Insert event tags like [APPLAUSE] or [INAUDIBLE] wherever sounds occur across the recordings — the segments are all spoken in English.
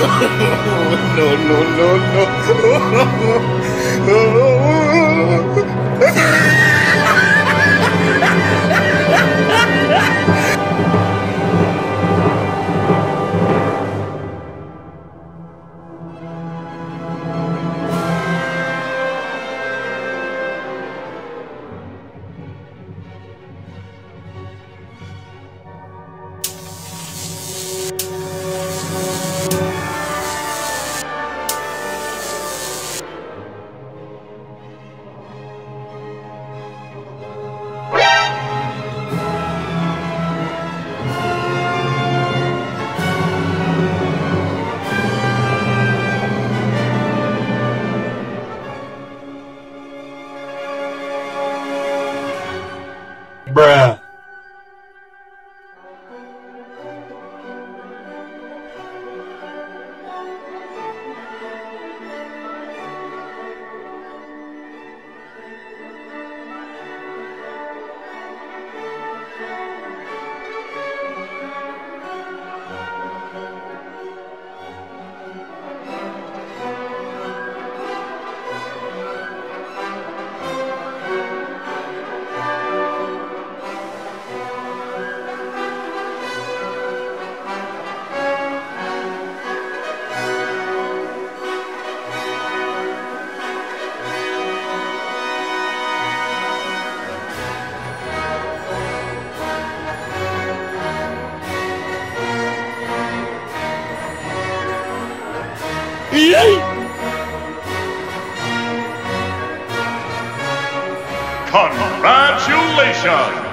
no, no, no, no. Bruh. Congratulations!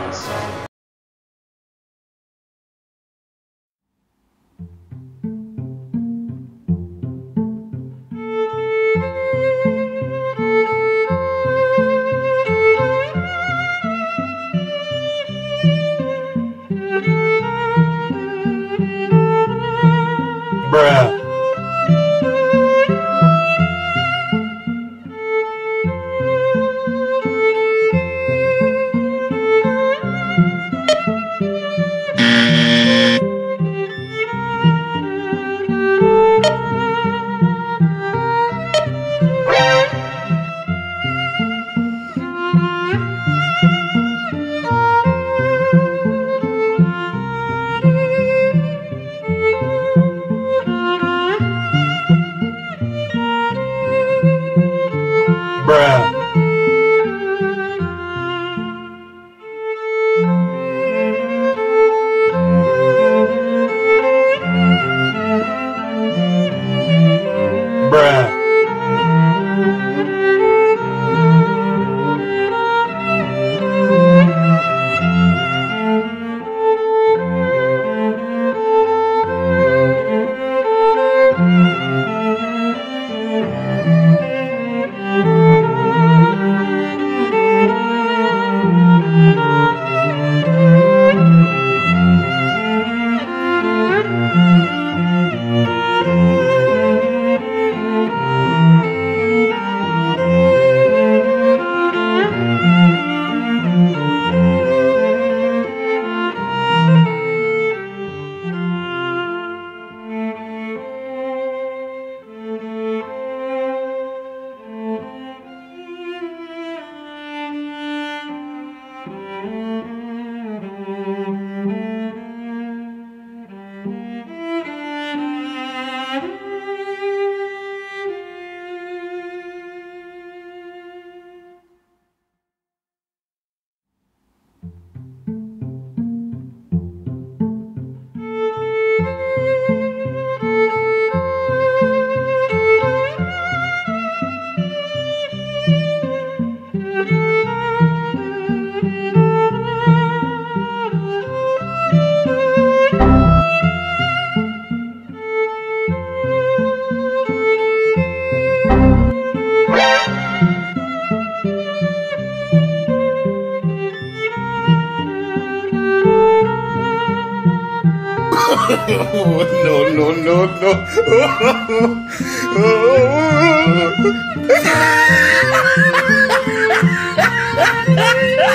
[LAUGHS] no, no, no, no.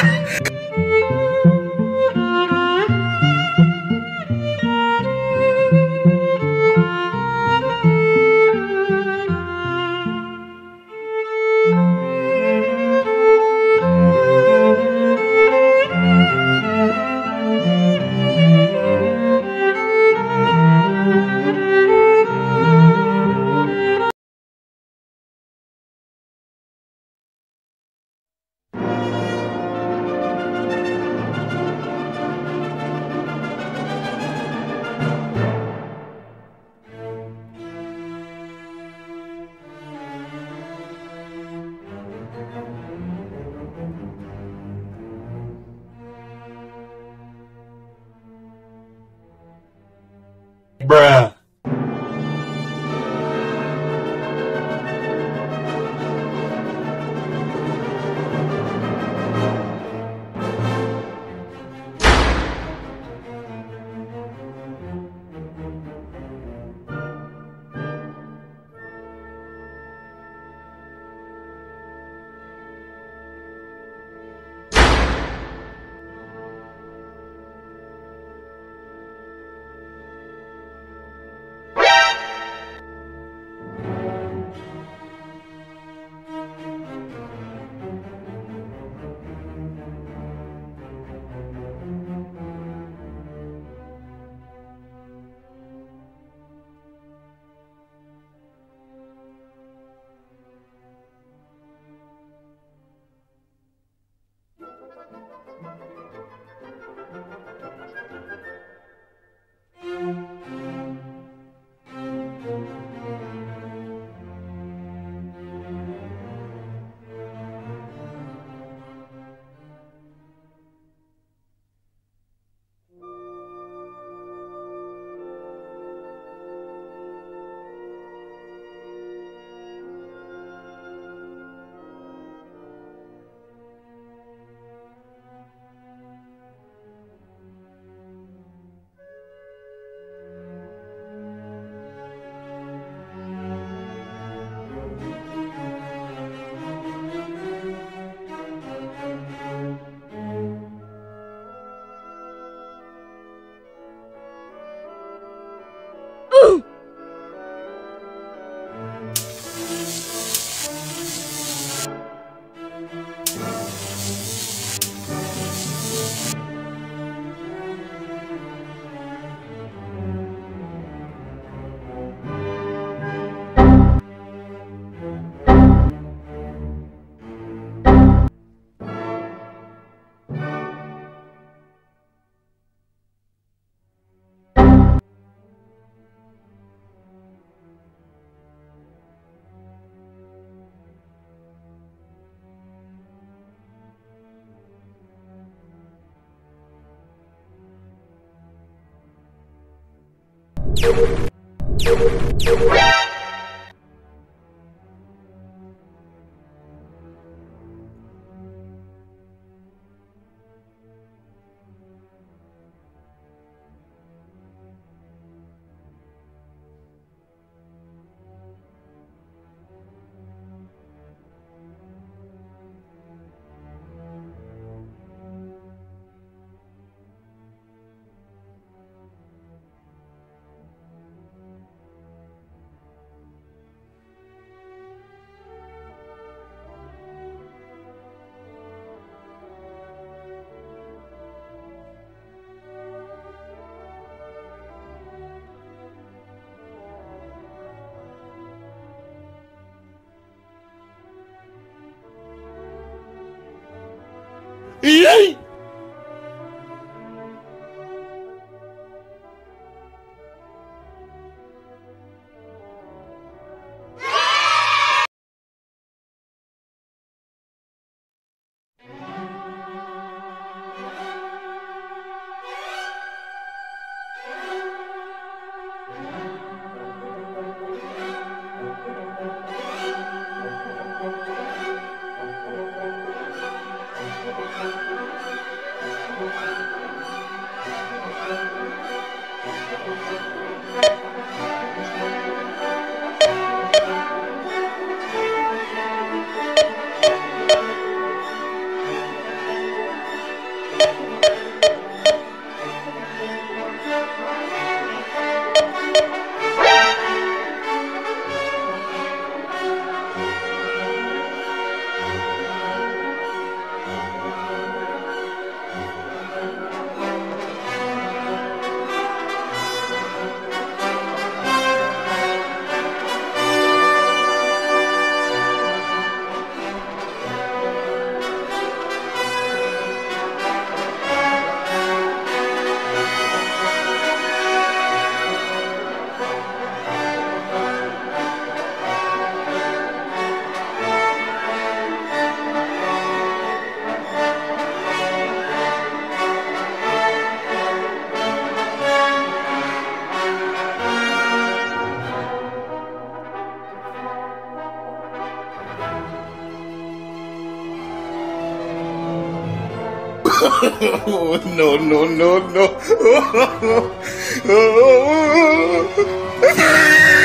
[LAUGHS] Thank you. Yay! No, no, no, no. [LAUGHS]